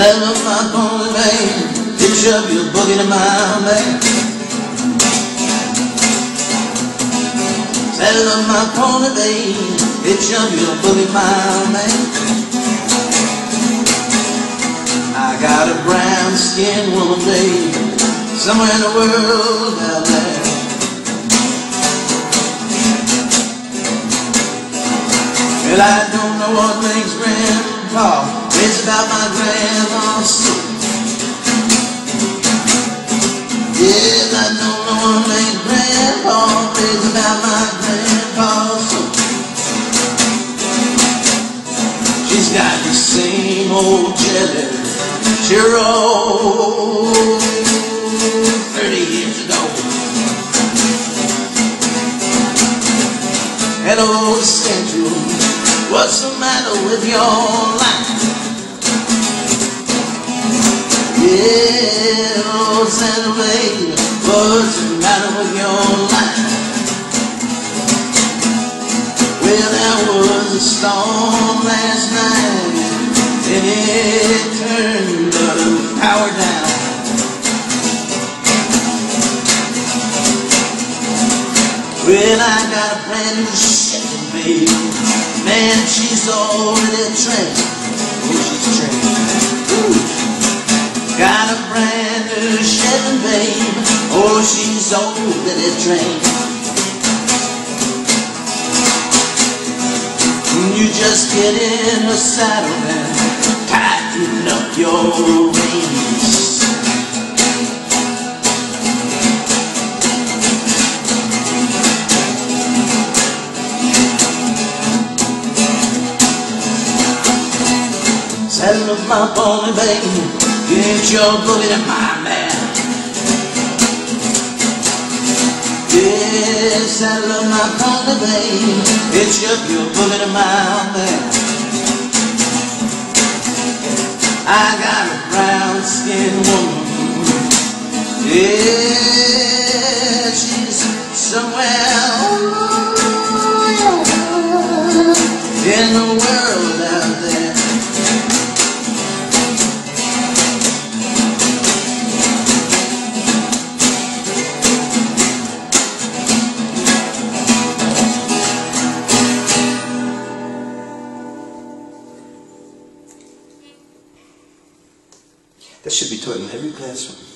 Saddle up my pony, babe. Hitch up your boogie to my man. Saddle up my pony, babe. Hitch up your boogie, my man. I got a brown skinned woman, babe, somewhere in the world out there. Well, I don't know what makes Grandpa it's about my grandma's soul. Yes, I know what makes grandpa It's about my grandpa's. She's got the same old jelly she wrote 30 years ago. Hello, Central, what's the matter with your life? Yeah, Santa baby, what's the matter with your life? Well, there was a storm last night, and it turned power down. Well, I got a brand new Chevy, baby. Man, she's already trained. Oh, she's trained. She's old in a train. You just get in a saddle and tighten up your reins. Saddle up my pony, baby. Get your boogie to my man. Yes, I love my pony, babe. It's your, your boogie to my man. I got a brown skinned woman. Yeah, she's somewhere That should be taught in every classroom.